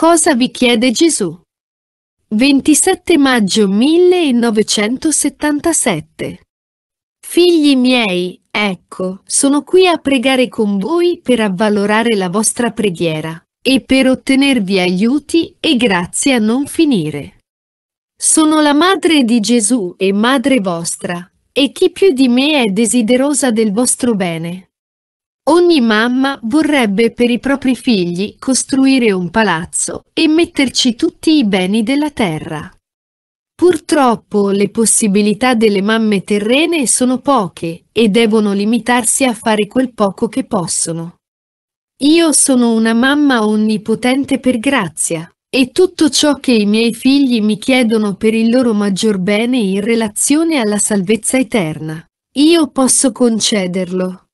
Cosa vi chiede Gesù? 27 maggio 1977 Figli miei, ecco, sono qui a pregare con voi per avvalorare la vostra preghiera e per ottenervi aiuti e grazie a non finire. Sono la madre di Gesù e madre vostra, e chi più di me è desiderosa del vostro bene. Ogni mamma vorrebbe per i propri figli costruire un palazzo e metterci tutti i beni della terra. Purtroppo le possibilità delle mamme terrene sono poche e devono limitarsi a fare quel poco che possono. Io sono una mamma onnipotente per grazia e tutto ciò che i miei figli mi chiedono per il loro maggior bene in relazione alla salvezza eterna, io posso concederlo.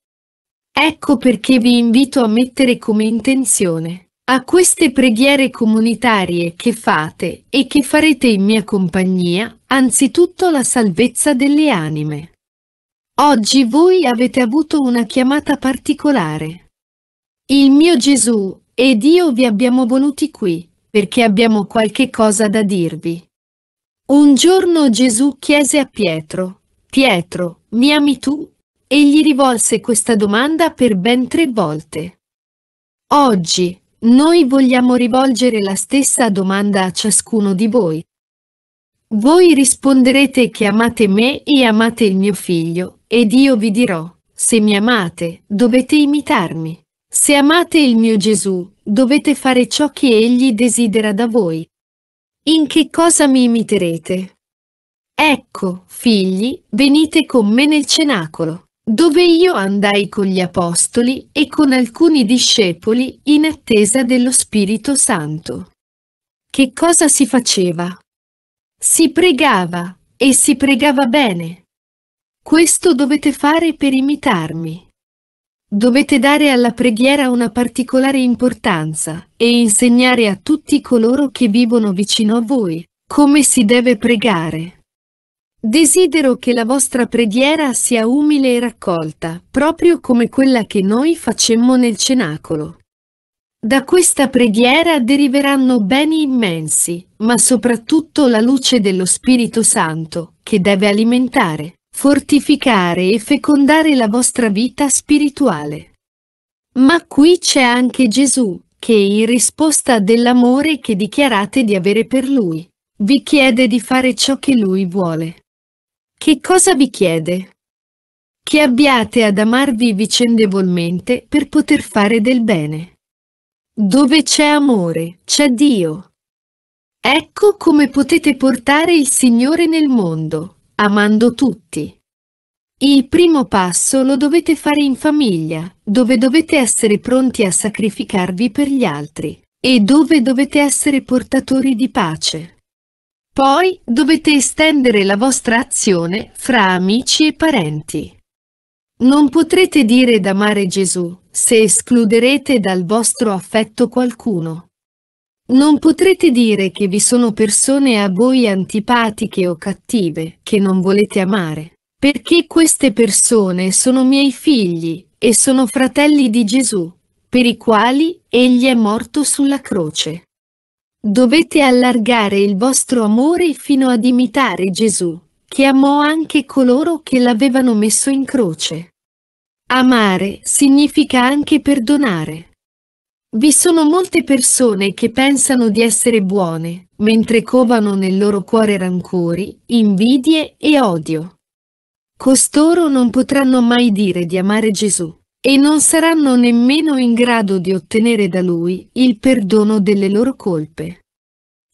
Ecco perché vi invito a mettere come intenzione a queste preghiere comunitarie che fate e che farete in mia compagnia, anzitutto la salvezza delle anime. Oggi voi avete avuto una chiamata particolare. Il mio Gesù ed io vi abbiamo voluti qui, perché abbiamo qualche cosa da dirvi. Un giorno Gesù chiese a Pietro, Pietro, mi ami tu? E gli rivolse questa domanda per ben tre volte. Oggi, noi vogliamo rivolgere la stessa domanda a ciascuno di voi. Voi risponderete che amate me e amate il mio figlio, ed io vi dirò, se mi amate, dovete imitarmi. Se amate il mio Gesù, dovete fare ciò che egli desidera da voi. In che cosa mi imiterete? Ecco, figli, venite con me nel cenacolo dove io andai con gli apostoli e con alcuni discepoli in attesa dello Spirito Santo. Che cosa si faceva? Si pregava e si pregava bene. Questo dovete fare per imitarmi. Dovete dare alla preghiera una particolare importanza e insegnare a tutti coloro che vivono vicino a voi come si deve pregare. Desidero che la vostra preghiera sia umile e raccolta, proprio come quella che noi facemmo nel cenacolo. Da questa preghiera deriveranno beni immensi, ma soprattutto la luce dello Spirito Santo, che deve alimentare, fortificare e fecondare la vostra vita spirituale. Ma qui c'è anche Gesù, che in risposta dell'amore che dichiarate di avere per Lui, vi chiede di fare ciò che Lui vuole. Che cosa vi chiede? Che abbiate ad amarvi vicendevolmente per poter fare del bene. Dove c'è amore, c'è Dio. Ecco come potete portare il Signore nel mondo, amando tutti. Il primo passo lo dovete fare in famiglia, dove dovete essere pronti a sacrificarvi per gli altri e dove dovete essere portatori di pace. Poi dovete estendere la vostra azione fra amici e parenti. Non potrete dire d'amare Gesù se escluderete dal vostro affetto qualcuno. Non potrete dire che vi sono persone a voi antipatiche o cattive che non volete amare, perché queste persone sono miei figli e sono fratelli di Gesù, per i quali egli è morto sulla croce. Dovete allargare il vostro amore fino ad imitare Gesù, che amò anche coloro che l'avevano messo in croce. Amare significa anche perdonare. Vi sono molte persone che pensano di essere buone, mentre covano nel loro cuore rancori, invidie e odio. Costoro non potranno mai dire di amare Gesù e non saranno nemmeno in grado di ottenere da Lui il perdono delle loro colpe.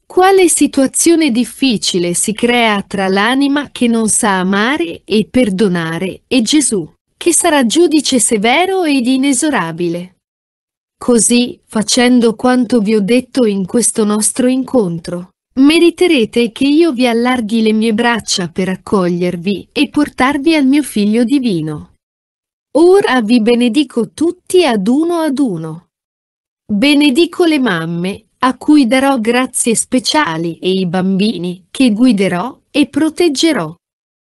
Quale situazione difficile si crea tra l'anima che non sa amare e perdonare e Gesù, che sarà giudice severo ed inesorabile. Così, facendo quanto vi ho detto in questo nostro incontro, meriterete che io vi allarghi le mie braccia per accogliervi e portarvi al mio Figlio divino. Ora vi benedico tutti ad uno ad uno. Benedico le mamme, a cui darò grazie speciali e i bambini che guiderò e proteggerò.